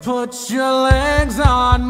Put your legs on